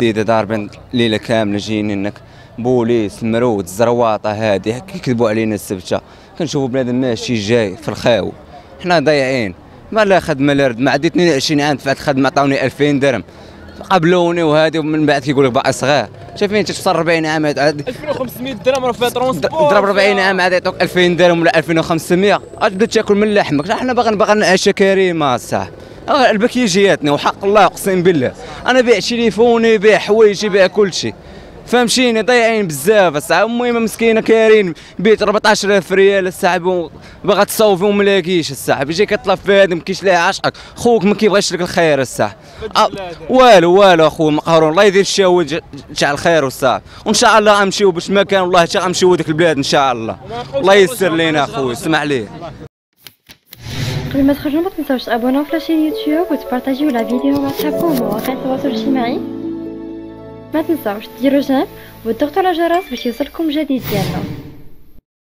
جديده ضاربين ليلة كاملة جايين إنك بوليس المرود الزرواطه هذه كيكذبوا علينا السبتة. كنشوفوا بنادم ماشي جاي في الخاو. حنا ضايعين. ما لا خدمة لا رد. ما عندي 22 عام دفعت الخدمه عطاوني 2000 درهم. قبلوني وهذه ومن بعد كيقول لك باقي صغار شايفين تفصل 40 عام عاد 2500 درهم راه فيها transport ضرب 40 عام عاد يعطوك 2000 درهم ولا 2500 غتبدا تاكل من لحمك إحنا باغي باغي نعيش كريمه صح. البكيجياتنا وحق الله أقسم بالله. أنا بيع تليفوني بيع حوايجي بيع كل شيء. فهمتيني؟ ضايعين بزاف. الساعة المهم مسكينة كارين بيت 14000 ريال الساعة باغا تصوفي وما لاقيش الساعة. بيجي كطلب في هذا ما كاينش ليه عاشقك. خوك ما كيبغيش لك الخير الساعة. آه، والو والو اخويا مقهورون الله يدير الشاوي تاع الخير والصافي وإن شاء الله غنمشيو باش ما كان والله حتى غنمشيو ديك البلاد إن شاء الله. الله يسر لينا اخويا اسمع ليه قبل ما تخرجوا ما تنساوش تابوناو في لاشين يوتيوب وتبارطاجيو لا فيديو مع صحابكم ومواقع التواصل الاجتماعي ما تنساوش ديروا جيم وتضغطوا على الجرس باش يوصلكم جديد ديالنا